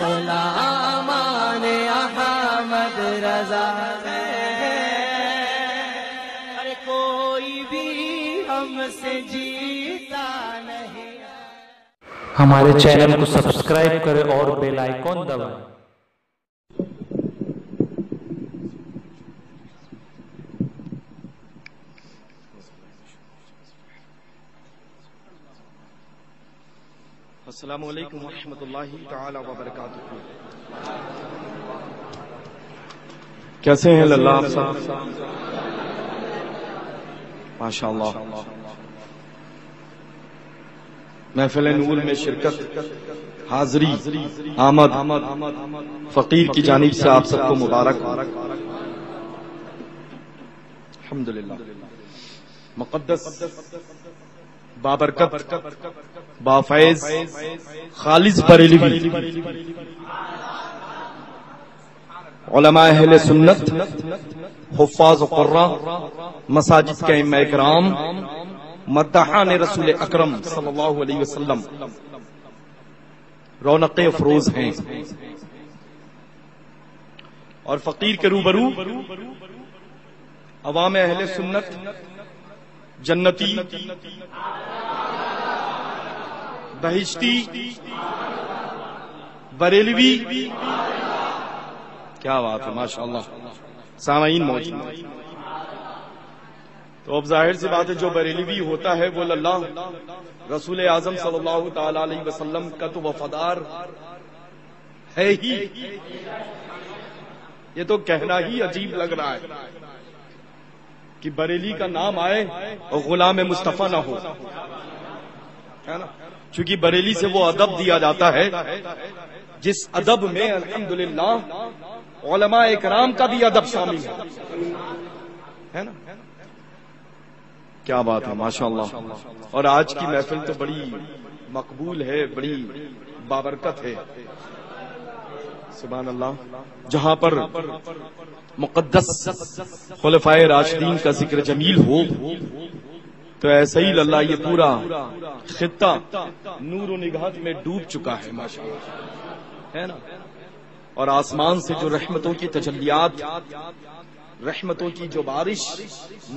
غلامان احمد رضا۔ ارے کوئی بھی ہم سے جیتا نہیں۔ ہمارے چینل کو سبسکرائب کریں اور بیل آئیکن دبائیں السلام علیکم ورحمۃ اللہ تعالی وبرکاتہ۔ کیسے ہیں اللہ صاحب ماشاء اللہ محفل نور میں شرکت حاضری آمد فقیر کی جانب سے آپ سب کو مبارک۔ الحمدللہ۔ مقدس بابرکت بافیز خالص بریلوی علماء اہل سنت، حفاظ و قرہ مساجد کے امہ اکرام، مدحان رسول اکرم صلی اللہ علیہ وسلم۔ رونق افروز ہیں۔ اور فقیر کے روبرو، عوام اہل سنت، جنتی بہشتی بریلوی، کیا بات ہے ماشاء اللہ سامعین موجود تو اب ظاہر سی بات ہے، جو بریلوی ہوتا ہے، وہ اللہ رسول اعظم صلی اللہ تعالی علیہ وسلم کا تو وفادار ہے ہی۔ یہ تو کہنا ہی عجیب لگ رہا ہے کہ بریلی کا نام آئے اور غلام مصطفیٰ نہ ہو۔ ہے نا؟ چونکہ بریلی سے وہ ادب دیا جاتا ہے، جس ادب میں الحمدللہ علماء اکرام کا بھی ادب شامل ہے۔ نا؟ کیا بات ہے ماشاء اللہ اور آج کی محفل تو بڑی مقبول ہے، بڑی بابرکت ہے۔ سبحان اللہ۔ جہاں پر مقدس خلفائے راشدین کا ذکر جمیل ہو تو ایسا ہی اللہ یہ پورا خطہ نور و نگاہت میں ڈوب چکا ہے ماشاء اللہ ہے نا؟ اور آسمان سے جو رحمتوں کی تجلیات رحمتوں کی جو بارش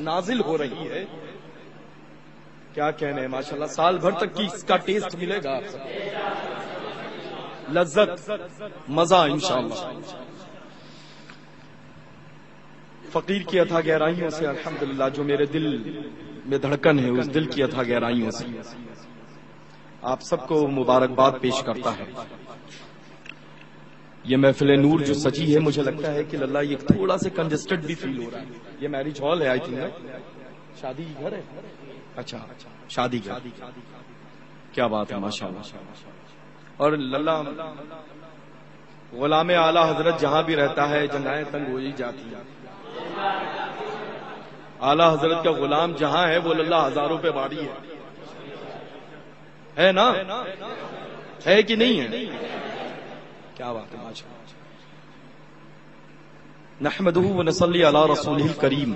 نازل ہو رہی ہے کیا کہنے ہیں ماشاء اللہ سال بھر تک کی اس کا ٹیسٹ ملے گا آپ لذت مزہ انشاءاللہ۔ فقیر کی اتھا گہرائیوں سے، الحمدللہ، جو میرے دل میں دھڑکن ہے، اس دل کی اتھا گہرائیوں سے۔ آپ سب کو مبارکباد پیش کرتا ہے۔ یہ محفل نور جو سجی ہے، مجھے لگتا ہے کہ اللہ یہ تھوڑا سے کنجسٹڈ بھی فیل ہو رہا ہے۔ یہ میرج ہال ہے آئی تھنک شادی گھر ہے۔ اچھا شادی کا کیا بات ہے ماشاء اللہ اور للہ، غلام اعلی حضرت جہاں بھی رہتا ہے جنگائیں تنگ ہو ہی جاتی ہیں اعلی حضرت کا غلام جہاں ہے وہ اللہ ہزاروں پہ باری ہے۔ ہے نا؟ ہے کہ نہیں ہے؟ کیا بات ہے ماشاء نحمده ونصلي على رسوله الكريم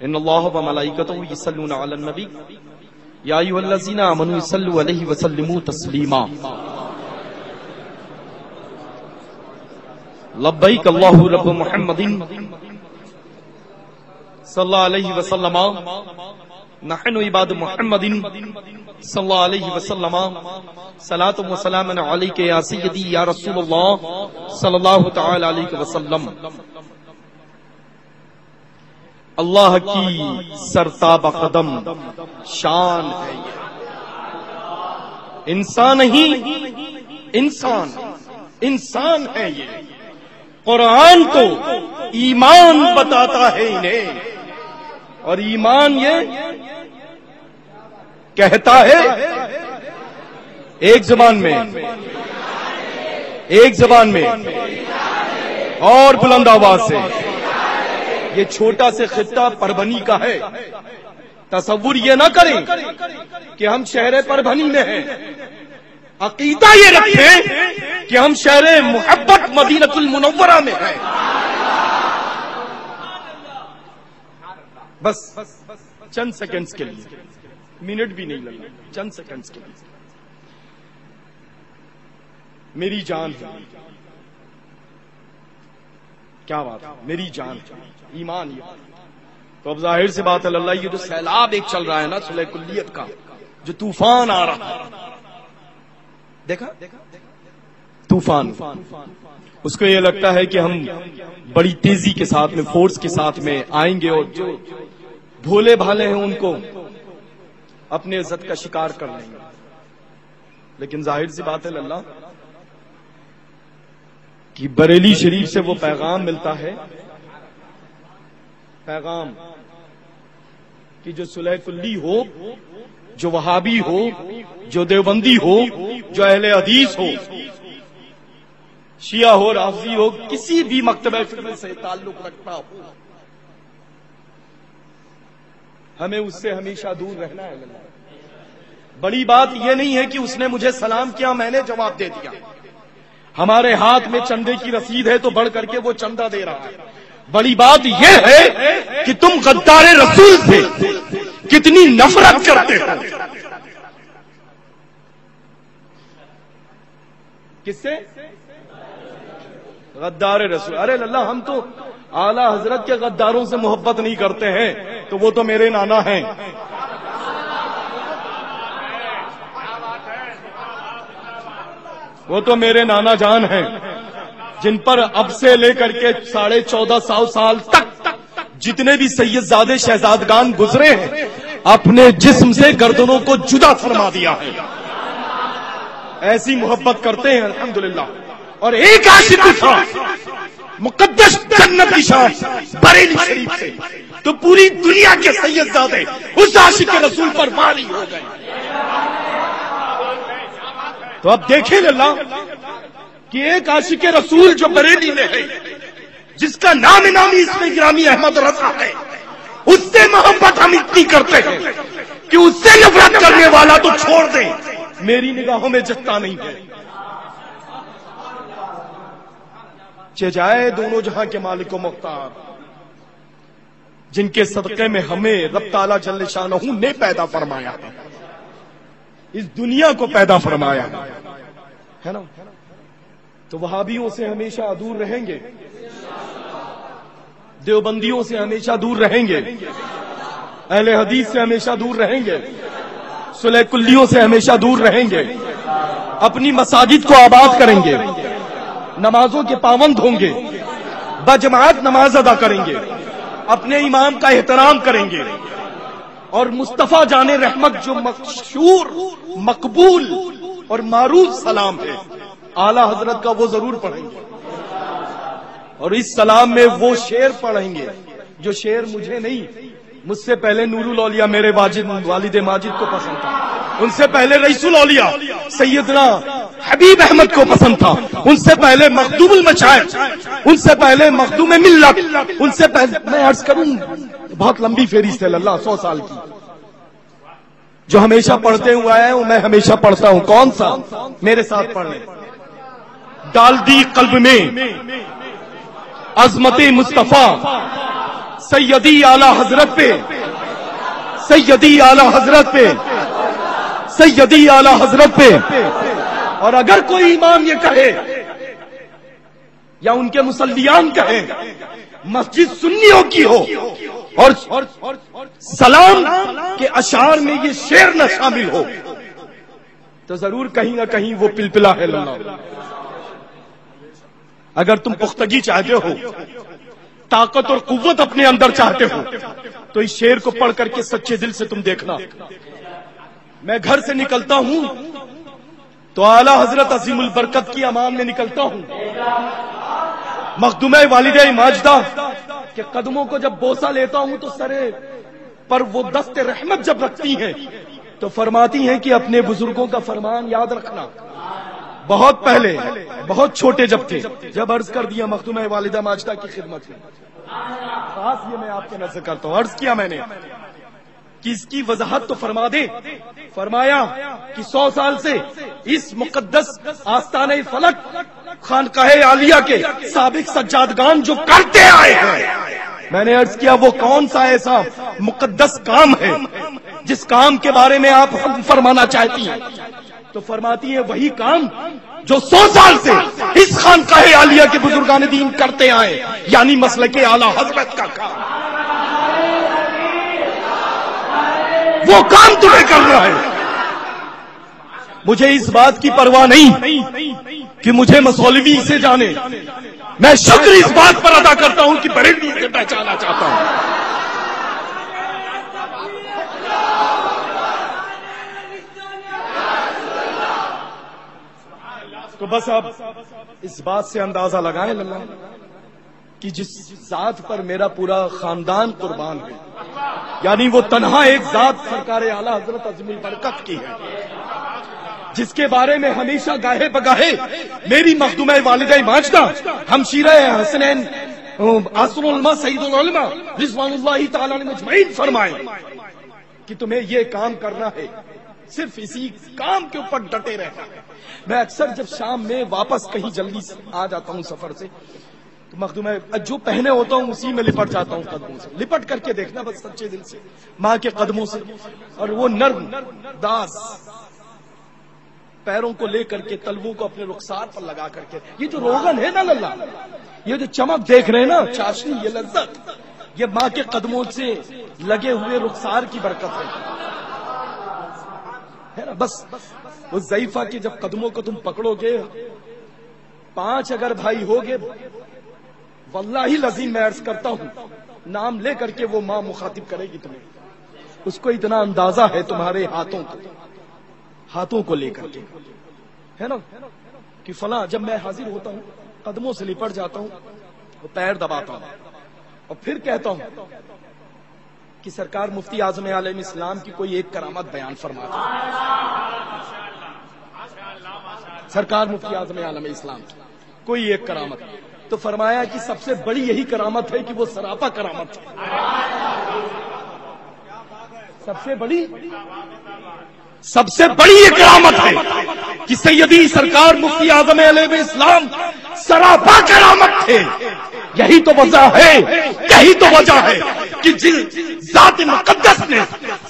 ان الله وملائكته يصلون على النبي يا ايها الذين امنوا صلوا عليه وسلموا تسليما لبيك الله رب محمد صلی اللہ علیہ وسلم. نحن عباد محمد صلی اللہ علیہ وسلم. صلاة و سلام علیک یا سیدی یا رسول اللہ صلی اللہ تعالی علیہ وسلم. اللہ کی سرتاب قدم شان ہے انسان ہی انسان انسان ہے یہ. قرآن تو ایمان بتاتا ہے انہیں۔ اور ایمان یہ کہتا ہے ایک زبان میں، ایک زبان میں، اور بلند آواز سے۔ یہ چھوٹا سے خطہ پربنی کا ہے۔ تصور یہ نہ کریں کہ ہم شہر پربنی میں ہیں۔ عقیدہ یہ رکھیں کہ ہم شہر محبت مدینت المنورہ میں ہیں۔ بس چند سیکنڈز کے لیے۔ منٹ بھی نہیں لگا۔ چند سیکنڈز کے لیے۔ میری جان ہے۔ کیا بات ہے؟ میری جان ایمان یہ تو اب ظاہر سے بات ہے اللہ یہ جو سیلاب ایک چل رہا ہے نا سلح کلیت کا، جو طوفان آ رہا ہے۔ دیکھا؟ طوفان۔ اس کو یہ لگتا ہے کہ ہم بڑی تیزی کے ساتھ میں فورس کے ساتھ میں آئیں گے اور جو بھولے بھالے ہیں ان کو اپنے عزت کا شکار کر لیں گے۔ لیکن ظاہر سی بات ہے اللہ کہ بریلی شریف سے وہ پیغام ملتا ہے، پیغام کہ جو سلح کلی ہو جو وہابی ہو، جو دیوبندی ہو، جو اہل حدیث ہو۔ شیعہ ہو، رافضی ہو، کسی بھی مکتبہ فکر سے تعلق رکھتا ہو۔ ہمیں اس سے ہمیشہ دور رہنا ہے۔ بڑی بات یہ نہیں ہے کہ اس نے مجھے سلام کیا، میں نے جواب دے دیا۔ ہمارے ہاتھ میں چندے کی رسید ہے تو بڑھ کر کے وہ چندہ دے رہا ہے۔ بڑی بات یہ ہے کہ تم غدار رسول سے کتنی نفرت کرتے ہو۔ کس سے غدار رسول۔ ارے اللہ ہم تو اعلی حضرت کے غداروں سے محبت نہیں کرتے ہیں، تو وہ تو میرے نانا ہیں۔ وہ تو میرے نانا جان ہیں۔ جن پر اب سے لے کر کے ساڑھے چودہ سو سال تک جتنے بھی سید زادے شہزادگان گزرے ہیں، اپنے جسم سے گردنوں کو جدا فرما دیا ہے۔ ایسی محبت کرتے ہیں، الحمدللہ۔ اور ایک عاشق تھا مقدس جنت کی شان، بریلی شریف سے۔ تو پوری دنیا کے سید زادے اس عاشق کے رسول پر ماری ہو گئے۔ تو اب دیکھیں اللہ کہ ایک عاشق رسول جو بریلی میں ہے، جس کا نام نامی اس میں گرامی احمد رضا ہے، اس سے محبت ہم اتنی کرتے ہیں کہ اس سے نفرت کرنے والا تو چھوڑ دیں۔ میری نگاہوں میں جتنا نہیں ہے۔ چجائے دونوں جہاں کے مالک و مختار، جن کے صدقے میں ہمیں رب تعالیٰ جل شاہ نے پیدا فرمایا اس دنیا کو پیدا فرمایا ہے نا؟ تو وہابیوں سے ہمیشہ دور رہیں گے۔ دیوبندیوں سے ہمیشہ دور رہیں گے۔ اہل حدیث سے ہمیشہ دور رہیں گے۔ سلح کلیوں سے ہمیشہ دور رہیں گے۔ اپنی مساجد کو آباد کریں گے۔ نمازوں کے پابند ہوں گے۔ بجماعت نماز ادا کریں گے۔ اپنے امام کا احترام کریں گے۔ اور مصطفیٰ جان رحمت جو مشہور، مقبول اور معروف سلام ہے۔ اعلی حضرت کا وہ ضرور پڑھیں گے۔ اور اس سلام میں وہ شیر پڑھیں گے جو شیر مجھے نہیں، مجھ سے پہلے نور الاولیاء میرے واجد، والد ماجد کو پسند تھا۔ ان سے پہلے رئیس الاولیاء سیدنا حبیب احمد کو پسند تھا۔ ان سے پہلے مخدوم المشاعر، ان سے پہلے مخدوم ملت، ان سے پہلے میں عرض کروں، بہت لمبی فہرست ہے اللہ سو سال کی۔ جو ہمیشہ پڑھتے ہوئے آئے ہوں میں ہمیشہ پڑھتا ہوں۔ کون سا؟ میرے ساتھ پڑھ لیں ڈال دی قلب میں۔ عظمت مصطفیٰ، سیدی اعلی حضرت پہ۔ سیدی اعلی حضرت پہ۔ سیدی اعلی حضرت پہ۔ اور اگر کوئی امام یہ کہے یا ان کے مسلیان کہیں مسجد سنیوں کی ہو۔ اور سلام کے اشعار میں یہ شیر نہ شامل ہو۔ تو ضرور کہیں نہ کہیں وہ پلپلا ہے۔ اللہ اگر تم پختگی چاہتے ہو، طاقت اور قوت اپنے اندر چاہتے ہو، تو اس شیر کو پڑھ کر کے سچے دل سے تم دیکھنا۔ میں گھر سے نکلتا ہوں، تو اعلی حضرت عظیم البرکت کی امام میں نکلتا ہوں۔ مخدوم والد ماجدہ کے قدموں کو جب بوسا لیتا ہوں تو سرے پر وہ دست رحمت جب رکھتی ہیں، تو فرماتی ہیں کہ اپنے بزرگوں کا فرمان یاد رکھنا۔ بہت پہلے، بہت چھوٹے جب تھے، جب عرض کر دیا مختوم والدہ ماجدہ کی خدمت میں۔ خاص یہ میں آپ کے نظر کرتا ہوں، عرض کیا میں نے؟ کہ اس کی وضاحت تو فرما دے؟ فرمایا کہ سو سال سے اس مقدس آستان فلک خانقاہ عالیہ کے سابق سجادگان جو کرتے آئے ہیں۔ میں نے عرض کیا، وہ کون سا ایسا مقدس کام ہے جس کام کے بارے میں آپ فرمانا چاہتی ہیں؟ تو فرماتی ہیں وہی کام جو سو سال سے اس خانقاہ عالیہ کے بزرگان دین کرتے آئے یعنی مسئلہ کے اعلی حضرت کا کام۔ وہ کام تمہیں کرنا ہے۔ مجھے اس بات کی پرواہ نہیں کہ مجھے مسولوی سے جانے۔ میں شکر اس بات پر ادا کرتا ہوں کہ بریلوی سے پہچانا چاہتا ہوں۔ تو بس آپ اس بات سے اندازہ لگائیں اللہ کہ جس ذات پر میرا پورا خاندان قربان ہے یعنی وہ تنہا ایک ذات سرکار اعلی حضرت عظم البرکت کی ہے، جس کے بارے میں ہمیشہ گاہے بگاہے میری مخدوم والدہ ماجدہ ہم شیرہ حسنین آسر العلماء سعید العلماء رضوان اللہ تعالیٰ نے مجمعین فرمائے کہ تمہیں یہ کام کرنا ہے صرف اسی کام کے اوپر ڈٹے رہنا ہے میں اکثر جب شام میں واپس کہیں جلدی سے آ جاتا ہوں سفر سے، تو مخدوم جو پہنے ہوتا ہوں اسی میں لپٹ جاتا ہوں قدموں سے۔ لپٹ کر کے دیکھنا بس سچے دل سے، ماں کے قدموں سے۔ اور وہ نرم، داس، پیروں کو لے کر کے تلووں کو اپنے رخسار پر لگا کر کے۔ یہ جو روغن ہے نا للہ، یہ جو چمک دیکھ رہے ہیں نا، چاشنی، یہ لذت۔ یہ ماں کے قدموں سے لگے ہوئے رخسار کی برکت ہے۔ ہے نا بس اس ضعیفہ کے جب قدموں کو تم پکڑو گے پانچ اگر بھائی ہوگے، واللہ ہی لذیم میں عرض کرتا ہوں، نام لے کر کے وہ ماں مخاطب کرے گی تمہیں۔ اس کو اتنا اندازہ ہے تمہارے ہاتھوں کو ہاتھوں کو لے کر کے۔ ہے نا؟ کہ فلاں، جب میں حاضر ہوتا ہوں، قدموں سے لپٹ جاتا ہوں اور پیر دباتا ہوں۔ اور پھر کہتا ہوں کہ سرکار مفتی اعظم عالم اسلام کی کوئی ایک کرامت بیان فرما سرکار مفتی اعظم عالم اسلام کی کوئی ایک کرامت۔ تو فرمایا کہ سب سے بڑی یہی کرامت ہے کہ وہ سراپا کرامت ہے۔ سب سے بڑی سب سے بڑی یہ کرامت ہے کہ سیدی سرکار مفتی اعظم علیہ اسلام سراپا کرامت تھے۔ یہی تو وجہ ہے، یہی تو وجہ ہے۔ کہ جن ذات مقدس نے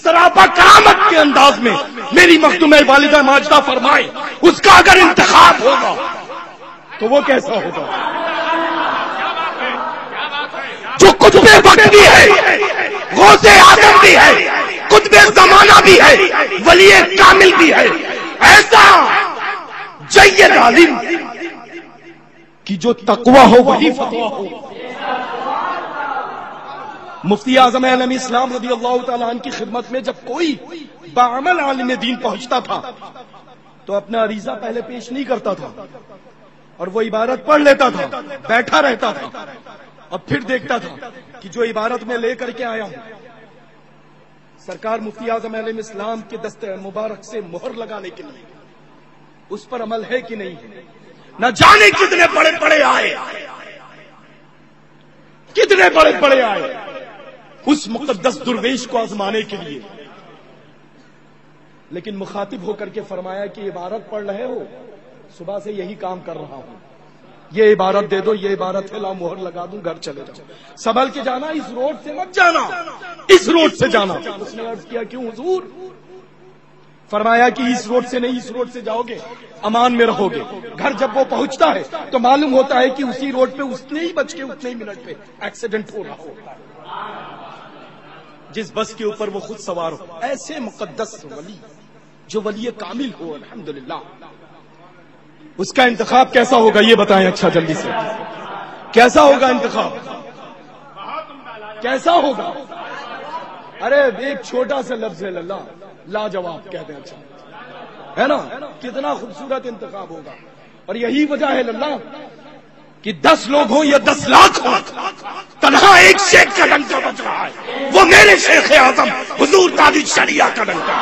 سراپا کرامت کے انداز میں میری مخدوم والدہ ماجدہ فرمائے، اس کا اگر انتخاب ہوگا تو وہ کیسا ہوگا؟ جو کچھ بے وقت بھی ہے، غوث آدم بھی ہے قطب زمانہ بھی ہے، ولی کامل بھی ہے، ایسا جید عالم کہ جو تقوی ہو، وہی فتوا ہو۔ مفتی اعظم عالم اسلام رضی اللہ تعالیٰ عنہ کی خدمت میں جب کوئی بعمل عالم دین پہنچتا تھا، تو اپنا عریضہ پہلے پیش نہیں کرتا تھا اور وہ عبارت پڑھ لیتا تھا، بیٹھا رہتا تھا اور پھر دیکھتا تھا کہ جو عبارت میں لے کر کے آیا ہوں، سرکار مفتی اعظم علیہ اسلام کے دست مبارک سے مہر لگانے کے لیے، اس پر عمل ہے کہ نہیں؟ نہ جانے کتنے بڑے بڑے آئے، کتنے بڑے بڑے آئے۔ اس مقدس درویش کو آزمانے کے لیے۔ لیکن مخاطب ہو کر کے فرمایا کہ عبارت پڑھ رہے ہو، صبح سے یہی کام کر رہا ہوں۔ یہ عبارت دے دو، یہ عبارت ہے، لا مہر لگا دوں، گھر چلے جاؤ سنبھل کے جانا، اس روڈ سے مت جانا۔ اس روڈ سے جانا۔ اس نے عرض کیا، کیوں حضور؟ فرمایا کہ اس روڈ سے نہیں، اس روڈ سے جاؤ گے، امان میں رہو گے۔ گھر جب وہ پہنچتا ہے، تو معلوم ہوتا ہے کہ اسی روڈ پہ اتنے ہی بچ کے، اتنے ہی منٹ پہ ایکسیڈنٹ ہو رہا ہوتا جس بس کے اوپر وہ خود سوار ہو۔ ایسے مقدس ولی جو ولی کامل ہو، الحمدللہ۔ اس کا انتخاب کیسا ہوگا یہ بتائیں اچھا جلدی سے۔ کیسا ہوگا انتخاب؟ کیسا ہوگا؟ ارے، ایک چھوٹا سا لفظ ہے اللہ لاجواب کہتے ہیں اچھا۔ ہے نا؟ کتنا خوبصورت انتخاب ہوگا۔ اور یہی وجہ ہے اللہ کہ دس لوگ ہوں یا دس لاکھ ہوں۔ تنہا ایک شیخ کا ڈنکا بچ رہا ہے۔ وہ میرے شیخ اعظم حضور تاج شریعہ کا ڈنکا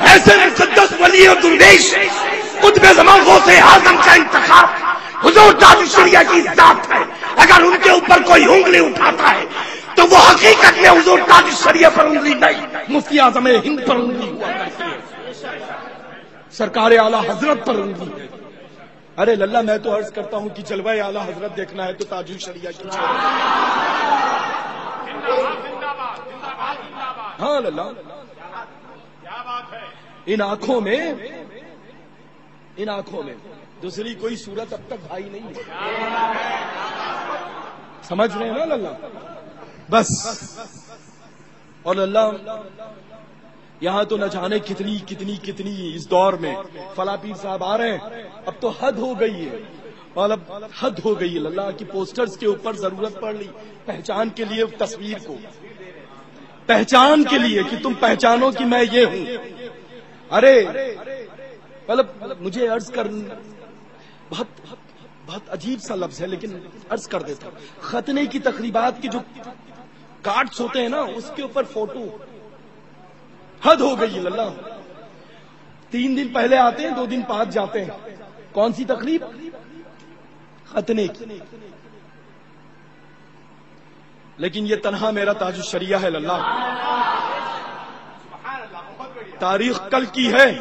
ایسے مقدس ولی اور درویش، قطب زمان غوث اعظم کا انتخاب حضور تاج شریعہ کی ذات ہے۔ اگر ان کے اوپر کوئی انگلی اٹھاتا ہے، تو وہ حقیقت میں حضور تاج شریعہ پر انگلی نہیں، مفتی اعظم ہند پر انگلی۔ ہوا کرتی ہے سرکار اعلی حضرت پر انگلی۔ ہے ارے للہ، میں تو عرض کرتا ہوں کہ جلوہ اعلی حضرت دیکھنا ہے تو تاج شریعہ کی ہاں للہ۔ ان آنکھوں میں، ان آنکھوں میں۔ دوسری کوئی صورت اب تک بھائی نہیں ہے۔ سمجھ رہے ہیں نا اللہ بس۔ اور اللہ یہاں تو نہ جانے کتنی کتنی کتنی اس دور میں فلا پیر صاحب آ رہے ہیں۔ اب تو حد ہو گئی ہے۔ اور اب حد ہو گئی ہے۔ اللہ کی پوسٹرز کے اوپر ضرورت پڑ لی۔ پہچان کے لیے تصویر کو۔ پہچان کے لیے کہ تم پہچانو کہ میں یہ ہوں۔ ارے مطلب مجھے عرض کر، بہت بہت عجیب سا لفظ ہے، لیکن عرض کر دیتا ہوں۔ ختنے کی تقریبات کی جو کارڈس ہوتے ہیں نا، اس کے اوپر فوٹو حد ہو گئی اللہ۔ تین دن پہلے آتے ہیں، دو دن بعد جاتے ہیں۔ کون سی تقریب ختنے کی لیکن یہ تنہا میرا تاج الشریعہ ہے اللہ۔ تاریخ کل کی ہے۔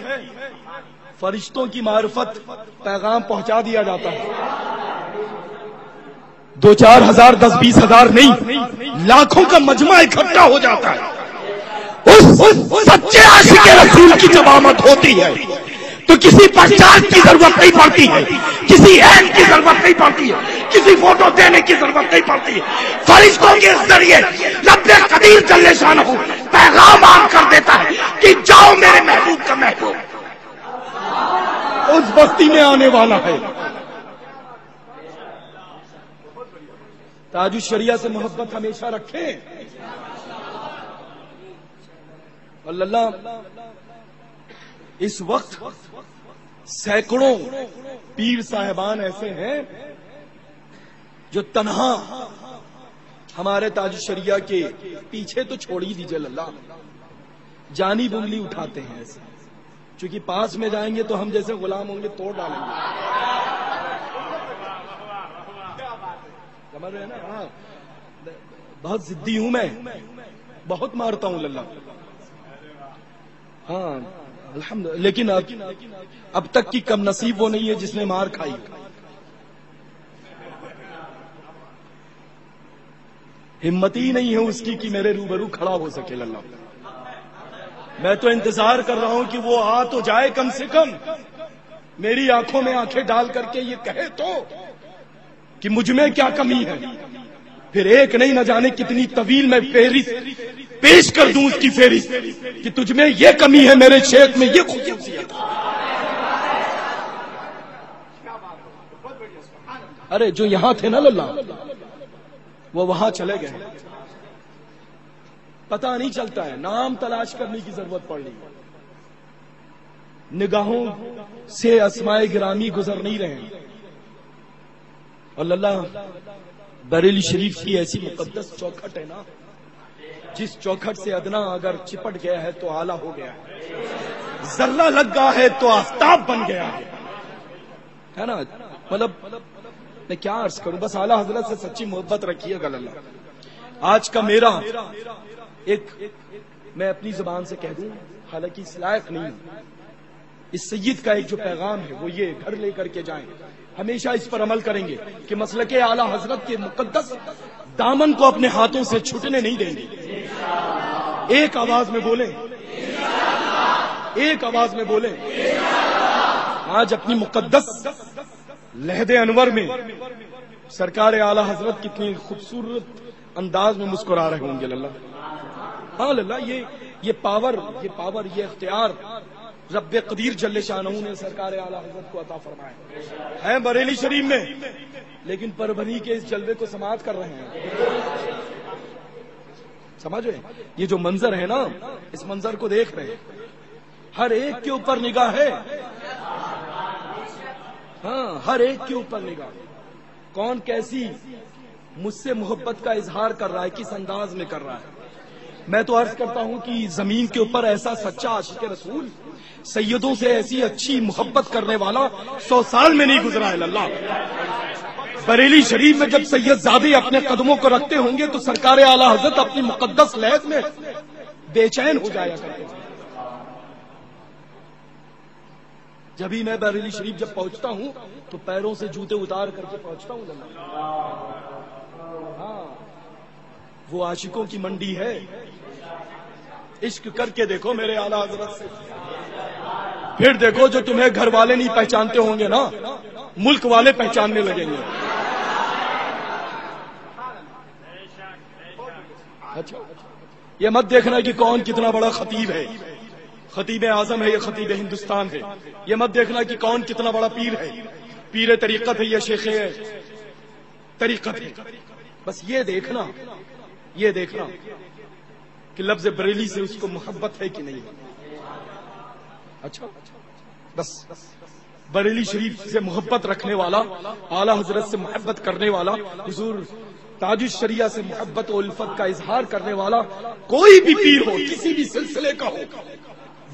فرشتوں کی معرفت پیغام پہنچا دیا جاتا ہے۔ دو چار ہزار، دس بیس ہزار نہیں، لاکھوں کا مجمع اکٹھا ہو جاتا ہے۔ سچے عاشق رسول کی جب آمد ہوتی ہے۔ تو کسی پہچان کی ضرورت نہیں پڑتی ہے۔ کسی این کی ضرورت نہیں پڑتی ہے۔ کسی فوٹو دینے کی ضرورت نہیں پڑتی ہے۔ فرشتوں کے ذریعے رب قدیر جل شان ہو پیغام آن کر دیتا ہے کہ جاؤ میرے محبوب کا محبوب۔ اس بستی میں آنے والا ہے۔ تاج الشریعہ سے محبت ہمیشہ رکھیں۔ اللہ اس وقت سینکڑوں پیر صاحبان ایسے ہیں جو تنہا ہمارے تاج شریعہ کے پیچھے تو چھوڑ ہی دیجیے اللہ جانی بنگلی اٹھاتے ہیں ایسے۔ چونکہ پاس میں جائیں گے تو ہم جیسے غلام ہوں گے، توڑ ڈالیں گے۔ سمجھ رہے ہیں نا؟ ہاں بہت ضدی ہوں میں، بہت مارتا ہوں للہ۔ ہاں الحمد لیکن اب اب تک کی کم نصیب وہ نہیں ہے جس نے مار کھائی۔ ہمت ہی نہیں ہے اس کی کہ میرے روبرو کھڑا ہو سکے، للہ۔ میں تو انتظار کر رہا ہوں کہ وہ آ تو جائے کم سے کم۔ میری آنکھوں میں آنکھیں ڈال کر کے یہ کہے تو کہ مجھ میں کیا کمی ہے؟ پھر ایک نہیں نہ جانے کتنی طویل میں فہرست پیش کر دوں اس کی فہرست کہ تجھ میں یہ کمی ہے میرے شیخ میں، یہ خصوصیت ارے، جو یہاں تھے نا للہ، وہ وہاں چلے گئے۔ پتا نہیں چلتا ہے، نام تلاش کرنے کی ضرورت پڑ رہی نگاہوں سے اسمائے گرامی گزر نہیں رہے اور اللہ بریلی شریف کی ایسی مقدس چوکھٹ ہے نا جس چوکھٹ سے ادنا اگر چپٹ گیا ہے تو آلہ ہو گیا ہے۔ ذرہ لگ گیا ہے تو آفتاب بن گیا ہے۔ نا؟ مطلب میں کیا عرض کروں؟ بس اعلیٰ حضرت سے سچی محبت رکھیے گا اللہ آج کا میرا ایک میں اپنی زبان سے کہہ دوں، حالانکہ اس لائق نہیں۔ ہوں اس سید کا ایک جو پیغام ہے، وہ یہ گھر لے کر کے جائیں۔ ہمیشہ اس پر عمل کریں گے کہ مسئلہ کے اعلیٰ حضرت کے مقدس دامن کو اپنے ہاتھوں سے چھٹنے نہیں دیں گے۔ ایک آواز میں بولیں۔ ایک آواز میں بولیں۔ آج اپنی مقدس لہد انور میں سرکار اعلی حضرت کتنی خوبصورت انداز میں مسکرا رہے ہوں گے اللہ ہاں اللہ یہ یہ پاور یہ پاور، یہ اختیار رب قدیر جل شاہ نے سرکار اعلی حضرت کو عطا فرمایا ہے۔ بریلی شریف میں۔ لیکن پربنی کے اس جلوے کو سماعت کر رہے ہیں۔ سمجھ رہے یہ جو منظر ہے نا، اس منظر کو دیکھ رہے ہیں۔ ہر ایک کے اوپر نگاہ ہے۔ ہاں ہر ایک کے اوپر نگاہ۔ کون کیسی مجھ سے محبت کا اظہار کر رہا ہے، کس انداز میں کر رہا ہے۔ میں تو عرض کرتا ہوں کہ زمین کے اوپر ایسا سچا عاشق رسول سیدوں سے ایسی اچھی محبت کرنے والا سو سال میں نہیں گزرا ہے اللہ بریلی شریف میں جب سید زادے اپنے قدموں کو رکھتے ہوں گے تو سرکار اعلی حضرت اپنی مقدس لہد میں بے چین ہو جایا کرتے ہیں۔ جبھی میں بریلی شریف جب پہنچتا ہوں تو پیروں سے جوتے اتار کر کے پہنچتا ہوں ہاں وہ عاشقوں کی منڈی ہے۔ عشق کر کے دیکھو میرے اعلی حضرت سے۔ پھر دیکھو جو تمہیں گھر والے نہیں پہچانتے ہوں گے نا، ملک والے پہچاننے لگیں گے۔ اچھا یہ مت دیکھنا کہ کون کتنا بڑا خطیب ہے۔ خطیب اعظم ہے یہ خطیب ہندوستان ہے۔ یہ مت دیکھنا کہ کون کتنا بڑا پیر ہے۔ پیر طریقت ہے یہ شیخ طریقت ہے۔ بس یہ دیکھنا یہ دیکھنا کہ لفظ بریلی سے اس کو محبت ہے کہ نہیں۔ اچھا بس، بریلی شریف سے محبت رکھنے والا، اعلی حضرت سے محبت کرنے والا، حضور تاج الشریعہ سے محبت و الفت کا اظہار کرنے والا، کوئی بھی پیر ہو، کسی بھی سلسلے کا ہو،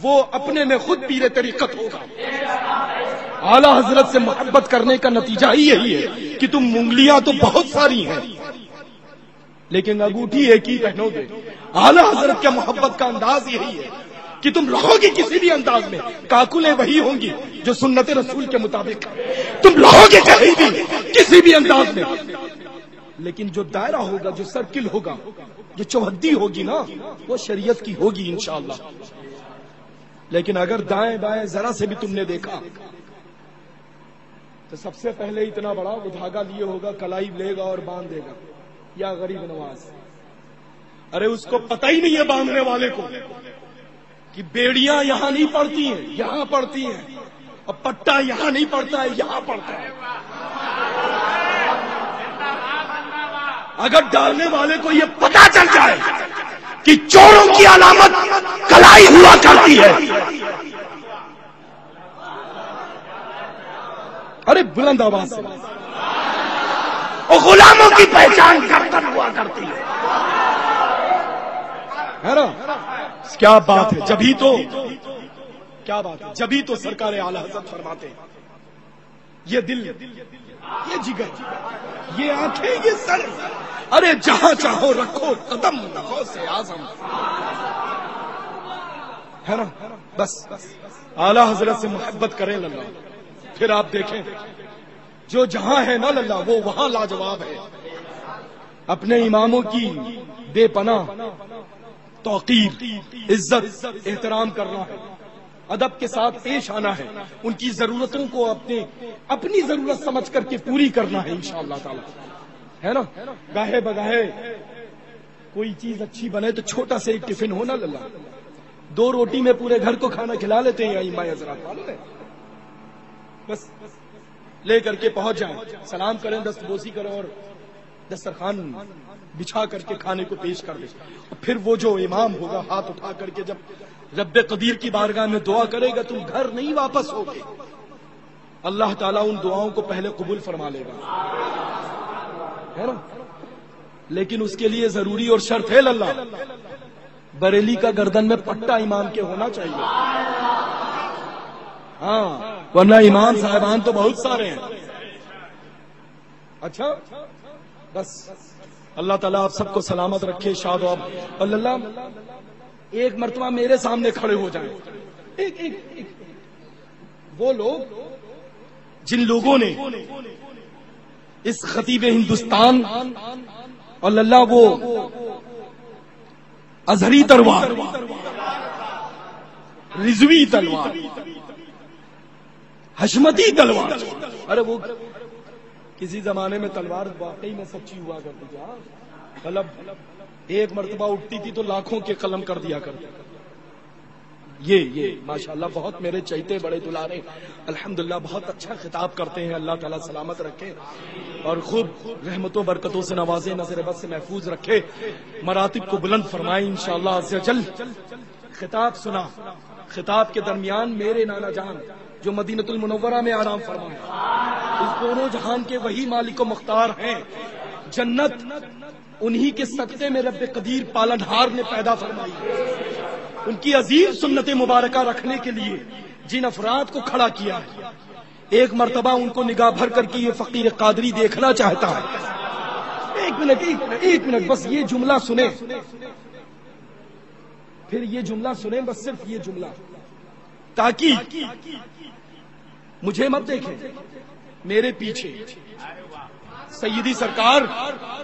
وہ اپنے میں خود پیر طریقت ہوگا۔ اعلی حضرت سے محبت کرنے کا نتیجہ ہی یہی ہے کہ تم انگلیاں تو بہت ساری ہیں۔ لیکن انگوٹھی ایک ہی پہنو گے۔ اعلی حضرت کا محبت کا انداز یہی ہے۔ کہ تم رہو گے کسی بھی انداز میں کاکلیں وہی ہوں گی جو سنت رسول کے مطابق تم رہو گے کہیں بھی کسی بھی انداز میں۔ لیکن جو دائرہ ہوگا، جو سرکل ہوگا، جو چوہدی ہوگی نا، وہ شریعت کی ہوگی انشاءاللہ۔ لیکن اگر دائیں بائیں ذرا سے بھی تم نے دیکھا، تو سب سے پہلے اتنا بڑا وہ دھاگا لیے ہوگا، کلائی لے گا اور باندھ دے گا۔ یا غریب نواز۔ ارے، اس کو پتہ ہی نہیں ہے باندھنے والے کو۔ کہ بیڑیاں یہاں نہیں پڑتی ہیں، یہاں پڑتی ہیں۔ اور پٹا یہاں نہیں پڑتا ہے، یہاں پڑتا ہے۔ اگر ڈالنے والے کو یہ پتا چل جائے کہ چوروں کی علامت کلائی ہوا کرتی ہے۔ ارے بلند آواز سے۔ وہ غلاموں کی پہچان کرتر ہوا کرتی ہے۔ ہے نا؟ کیا بات ہے؟ جبھی تو کیا بات ہے؟ جبھی تو سرکار اعلی حضرت فرماتے ہیں۔ یہ دل یہ جگر یہ آنکھیں، یہ سر۔ ارے جہاں چاہو رکھو قدم سے آزم ہے نا؟ بس۔ اعلی حضرت سے محبت کریں للہ۔ پھر آپ دیکھیں۔ جو جہاں ہے نا للہ، وہ وہاں لاجواب ہے۔ اپنے اماموں کی بے پناہ۔ توقیر، عزت، احترام کرنا ہے۔ ادب کے ساتھ پیش آنا ہے۔ ان کی ضرورتوں کو اپنے، اپنی ضرورت سمجھ کر کے پوری کرنا ہے، انشاءاللہ تعالی۔ ہے نا؟ گاہے بگاہے، کوئی چیز اچھی بنے تو چھوٹا سے ایک ٹفن ہونا للہ۔ دو روٹی میں پورے گھر کو کھانا کھلا لیتے ہیں یا حضرات۔ بس، لے کر کے پہنچ جائیں۔ سلام کریں، دست بوسی کریں اور دسترخوان بچھا کر کے کھانے کو پیش کر دیں پھر وہ جو امام ہوگا ہاتھ اٹھا کر کے جب رب قدیر کی بارگاہ میں دعا کرے گا، تم گھر نہیں واپس ہوگے۔ اللہ تعالیٰ ان دعاؤں کو پہلے قبول فرما لے گا۔ ہے نا؟ لیکن اس کے لیے ضروری اور شرط ہے اللہ بریلی کا گردن میں پٹا امام کے ہونا چاہیے۔ ہاں ورنہ امام صاحبان تو بہت سارے ہیں۔ اچھا؟ بس۔ اللہ تعالیٰ آپ سب کو سلامت رکھے، شاد و اللہ، ایک مرتبہ میرے سامنے کھڑے ہو جائیں۔ ایک ایک ایک۔ وہ لوگ جن لوگوں نے اس خطیب ہندوستان اور اللہ، وہ ازہری تلوار، رضوی تلوار، حشمتی تلوار۔ ارے، وہ کسی زمانے میں تلوار واقعی میں سچی ہوا کرتی تھی ہاں۔ مطلب ایک مرتبہ اٹھتی تھی تو لاکھوں کے قلم کر دیا کرتی یہ یہ، ماشاءاللہ بہت میرے چہتے بڑے دلارے، الحمدللہ بہت اچھا خطاب کرتے ہیں۔ اللہ تعالیٰ سلامت رکھے اور خوب رحمتوں برکتوں سے نوازے، نظر بد سے محفوظ رکھے۔ مراتب کو بلند فرمائے، انشاءاللہ عز و جل۔ خطاب سنا۔ خطاب کے درمیان میرے نانا جان جو مدینت المنورہ میں آرام فرمائے۔ اس دونوں جہان کے وہی مالک و مختار ہیں۔ جنت انہی کے صدقے میں رب قدیر پالنہار نے پیدا فرمائی۔ ان کی عظیم سنت مبارکہ رکھنے کے لیے جن افراد کو کھڑا کیا ہے، ایک مرتبہ ان کو نگاہ بھر کر کے یہ فقیر قادری دیکھنا چاہتا ہے۔ ایک منٹ ایک منٹ ایک منٹ، بس یہ جملہ سنیں۔ پھر یہ جملہ سنیں، بس صرف یہ جملہ۔ تاکہ مجھے مت دیکھیں۔ میرے پیچھے۔ سیدی سرکار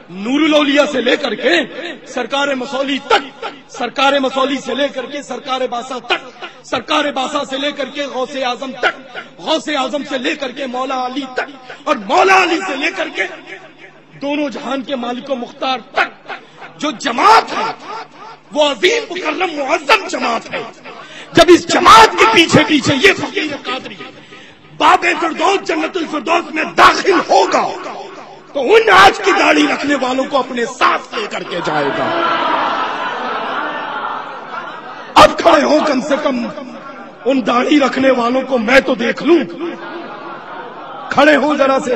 نور الاولیاء سے لے کر کے سرکار مسولی تک، سرکار مسولی سے لے کر کے سرکار باسا تک، سرکار باسا سے لے کر کے غوث اعظم تک، غوث اعظم سے لے کر کے مولا علی تک اور مولا علی سے لے کر کے دونوں جہان کے مالک و مختار تک۔ جو جماعت ہے، وہ عظیم، مکرم، معظم جماعت ہے۔ جب اس جماعت کے پیچھے پیچھے یہ فقیر قادری باب فردوس جنت الفردوس میں داخل ہوگا تو ان آج کی داڑھی رکھنے والوں کو اپنے ساتھ لے کر کے جائے گا۔ اب کھڑے ہو کم سے کم ان داڑھی رکھنے والوں کو میں تو دیکھ لوں۔ کھڑے ہو ذرا سے۔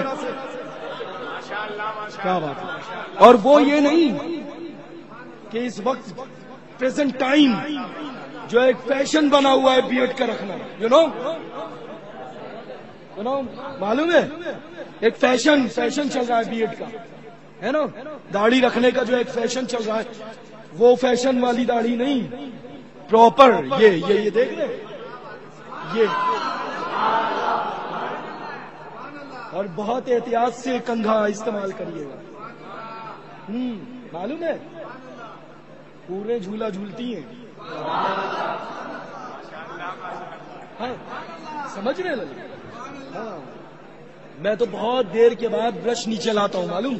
کیا بات ہے؟ اور وہ یہ نہیں کہ اس وقت پریزنٹ ٹائم جو ایک فیشن بنا ہوا ہے بی ایڈ کا رکھنا یو نو نو معلوم ہے؟ ایک فیشن فیشن چل رہا ہے بی ایڈ کا. ہے نا؟ داڑھی رکھنے کا جو ایک فیشن چل رہا ہے، وہ فیشن والی داڑھی نہیں. پراپر یہ یہ یہ دیکھ رہے یہ. اور بہت احتیاط سے کنگھا استعمال کریے گا۔ ہوں، معلوم ہے؟ پورے جھولا جھولتی ہیں۔ ہاں سمجھ رہے لگے ہاں۔ میں تو بہت دیر کے بعد برش نیچے لاتا ہوں، معلوم؟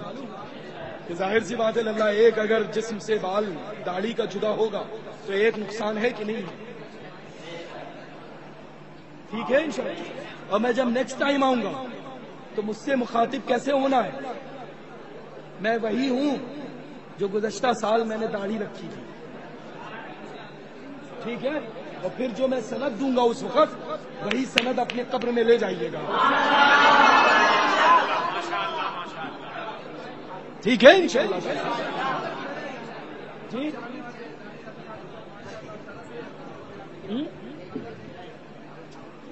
کہ ظاہر سی بات ہے اللہ ایک اگر جسم سے بال داڑھی کا جدا ہوگا تو ایک نقصان ہے کہ نہیں؟ ٹھیک ہے، انشاءاللہ۔ اور میں جب نیکسٹ ٹائم آؤں گا، تو مجھ سے مخاطب کیسے ہونا ہے؟ میں وہی ہوں جو گزشتہ سال میں نے داڑھی رکھی تھی۔ ٹھیک ہے؟ اور پھر جو میں سند دوں گا اس وقت، وہی سند اپنے قبر میں لے جائیے گا۔ ٹھیک ہے؟ انشاءاللہ جی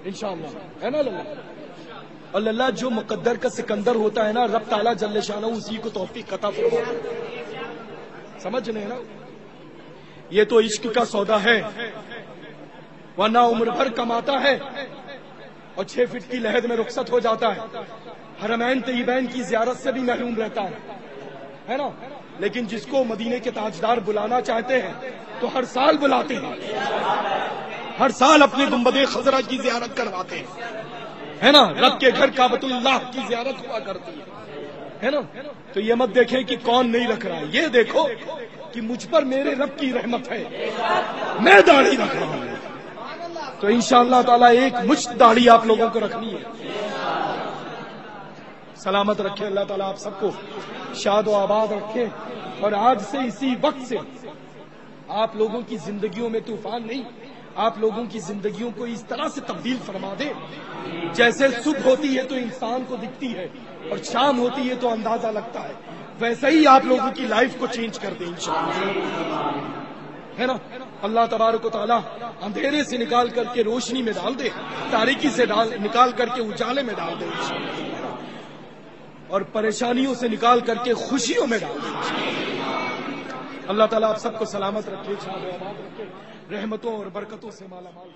انشاءاللہ۔ ہے نا اللہ اور اللہ جو مقدر کا سکندر ہوتا ہے نا، رب تعالیٰ جل شانہ اسی کو توفیق قطع فرماتا سمجھ رہے ہیں نا؟ یہ تو عشق کا سودا ہے۔ ورنہ عمر بھر کماتا ہے اور چھ فٹ کی لہد میں رخصت ہو جاتا ہے۔ حرمین طیبین کی زیارت سے بھی محروم رہتا ہے۔ ہے نا؟ لیکن جس کو مدینے کے تاجدار بلانا چاہتے ہیں، تو ہر سال بلاتے ہیں۔ ہر سال اپنے گنبد خزرہ کی زیارت کرواتے ہیں۔ ہے نا؟ رب کے گھر کابت اللہ کی زیارت ہوا کرتی ہے۔ ہے نا؟ تو یہ مت دیکھیں کہ کون نہیں رکھ رہا ہے۔ یہ دیکھو کہ مجھ پر میرے رب کی رحمت ہے۔ میں داڑھی رکھ رہا ہوں۔ تو انشاءاللہ تعالی ایک مجھ داڑھی آپ لوگوں کو رکھنی ہے۔ سلامت رکھے اللہ تعالیٰ آپ سب کو۔ شاد و آباد رکھے اور آج سے اسی وقت سے آپ لوگوں کی زندگیوں میں طوفان نہیں، آپ لوگوں کی زندگیوں کو اس طرح سے تبدیل فرما دے۔ جیسے صبح ہوتی ہے تو انسان کو دکھتی ہے اور شام ہوتی ہے تو اندازہ لگتا ہے۔ ویسے ہی آپ لوگوں کی لائف کو چینج کر دیں انشاءاللہ۔ ہے نا؟ اللہ تبارک و تعالیٰ اندھیرے سے نکال کر کے روشنی میں ڈال دے، تاریکی سے نکال کر کے اجالے میں ڈال دے اور پریشانیوں سے نکال کر کے خوشیوں میں ڈال دے اللہ تعالیٰ آپ سب کو سلامت رکھے رحمتوں اور برکتوں سے مالا مال